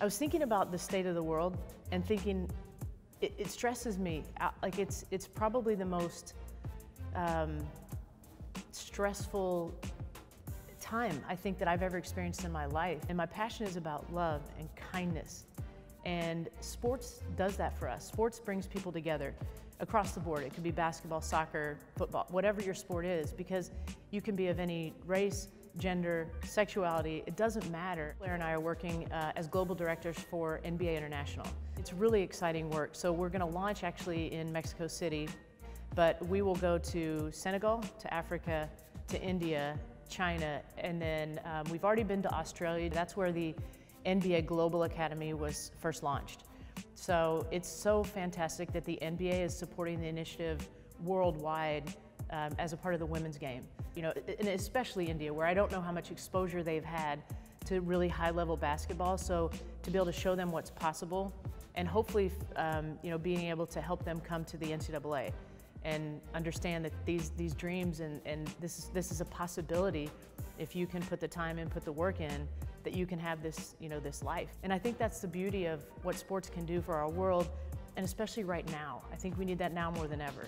I was thinking about the state of the world and thinking it, it stresses me. Like it's it's probably the most um, stressful time I think that I've ever experienced in my life. And my passion is about love and kindness. And sports does that for us. Sports brings people together across the board. It could be basketball, soccer, football, whatever your sport is, because you can be of any race, gender, sexuality, it doesn't matter. Claire and I are working uh, as global directors for NBA International. It's really exciting work. So we're going to launch actually in Mexico City, but we will go to Senegal, to Africa, to India, China, and then um, we've already been to Australia. That's where the NBA Global Academy was first launched. So it's so fantastic that the NBA is supporting the initiative worldwide um, as a part of the women's game. You know, and especially India, where I don't know how much exposure they've had to really high-level basketball. So to be able to show them what's possible, and hopefully, um, you know, being able to help them come to the NCAA and understand that these these dreams and, and this is this is a possibility if you can put the time in, put the work in, that you can have this, you know, this life. And I think that's the beauty of what sports can do for our world, and especially right now. I think we need that now more than ever.